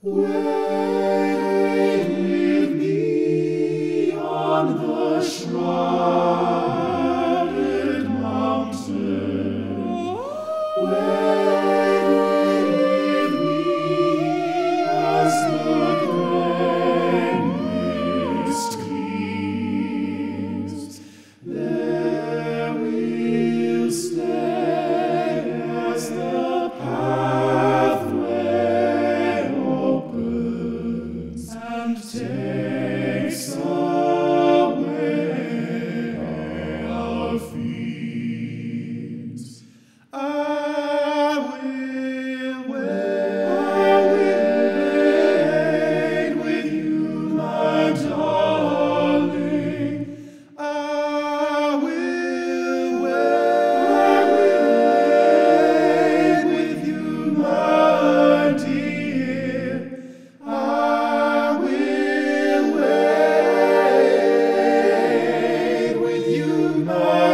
Wait Amen.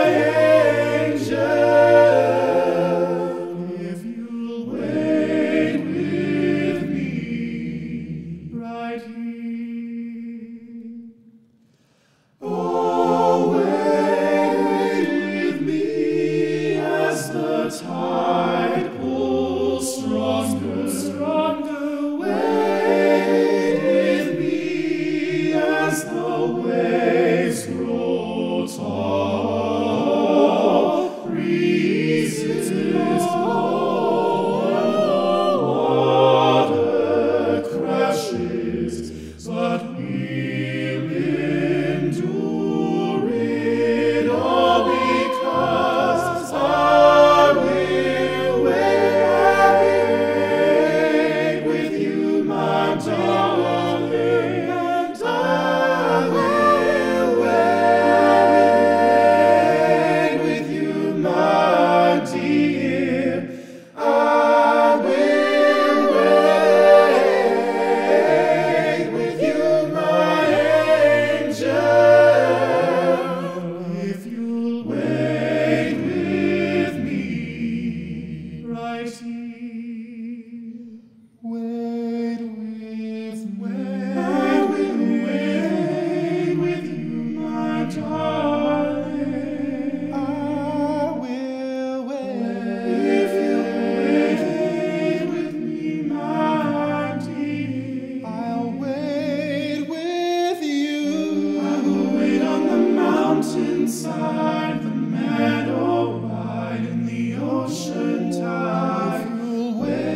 beside the meadow wide in the ocean tide. you'll wait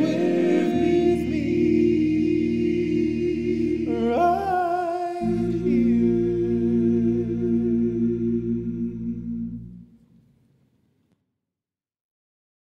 with me, right here.